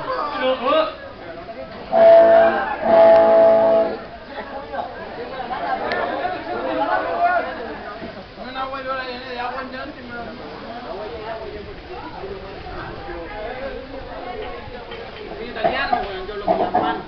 nữa Italiano, yo lo que llaman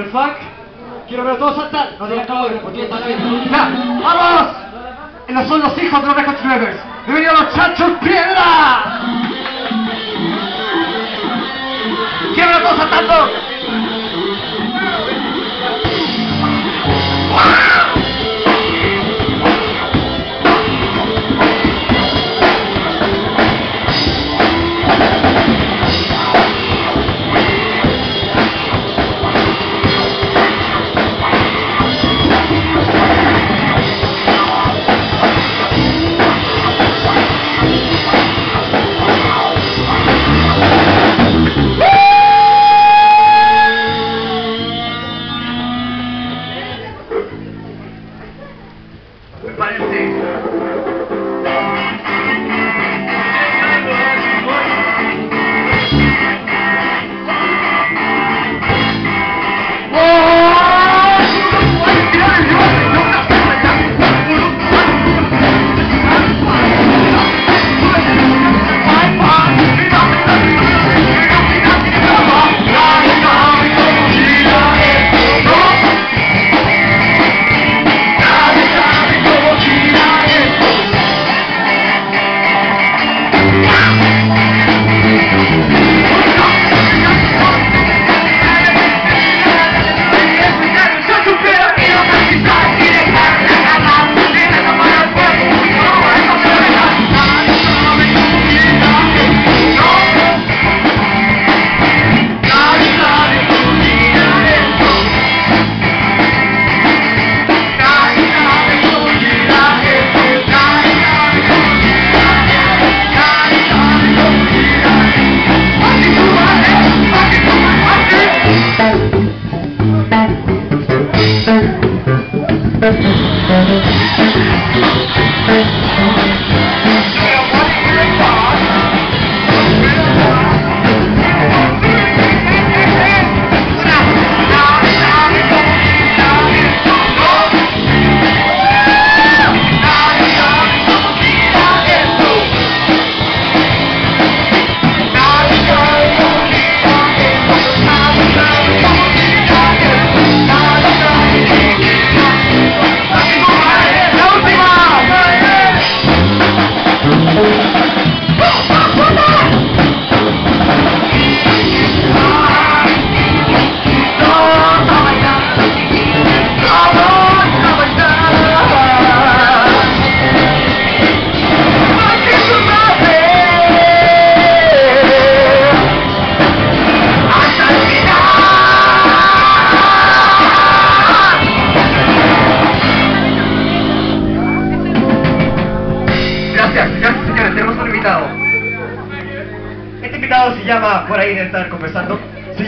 el fuck? Quiero ver a todos saltar. No digan cabrón, porque está bien. ¡Ya! ¡Vamos! Ellos son los hijos de los Record Drivers. ¡Bienvenidos los chachos aparecer.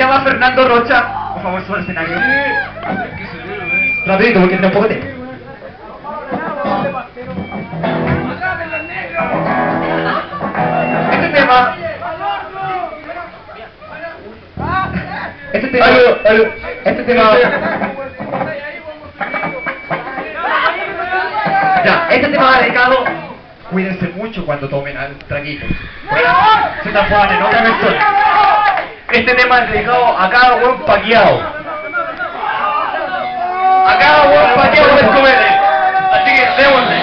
Se llama Fernando Rocha. Por favor, sube al escenario. Porque tiene un poco de... Este tema... Este tema... Este tema... Ya, este tema va dedicado... Cuídense mucho cuando tomen al traguito. Se tapan, no. Este tema es dedicado a cada buen paqueado. A cada buen paqueado les comete. Así que démosle.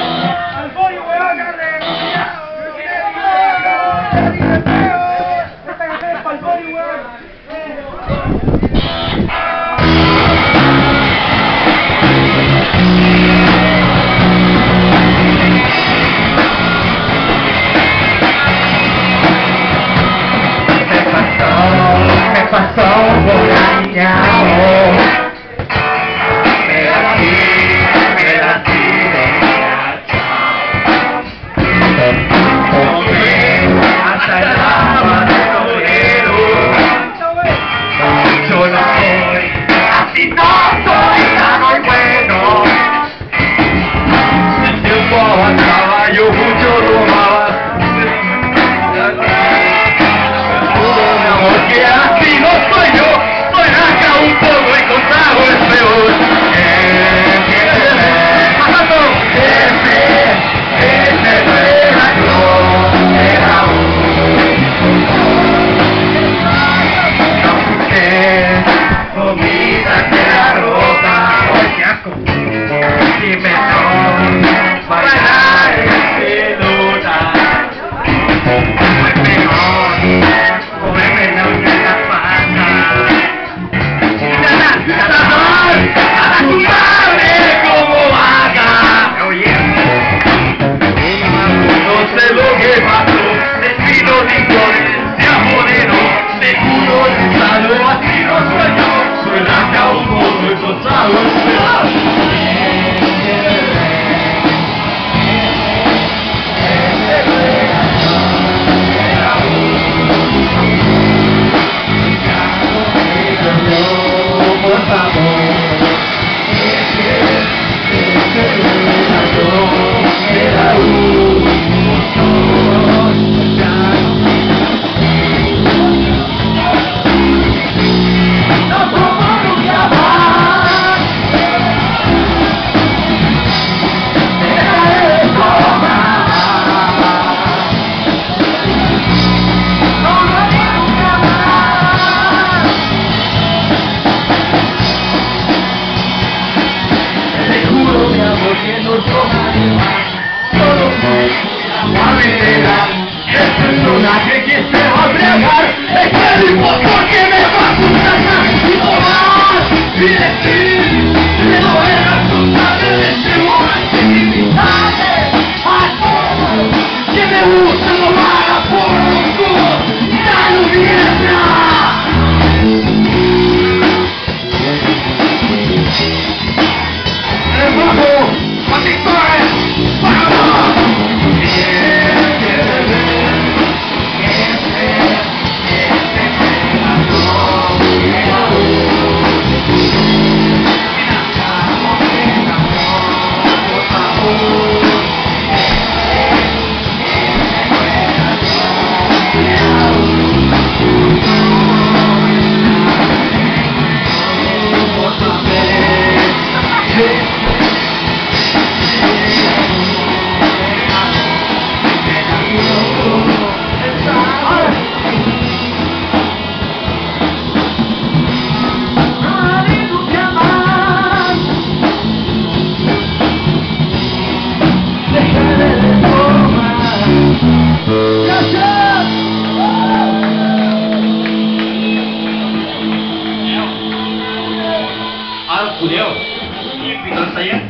allá.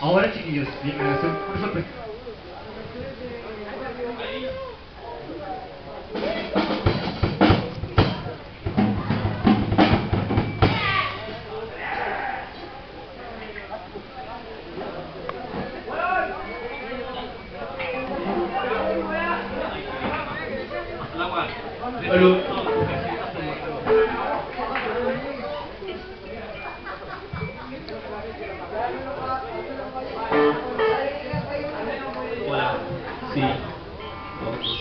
Ahora chiquillos, vengan a hacer Thank you.